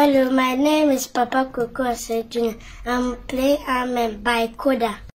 Hello, my name is Papa Koko Jr. I'm playing Amen by Koda.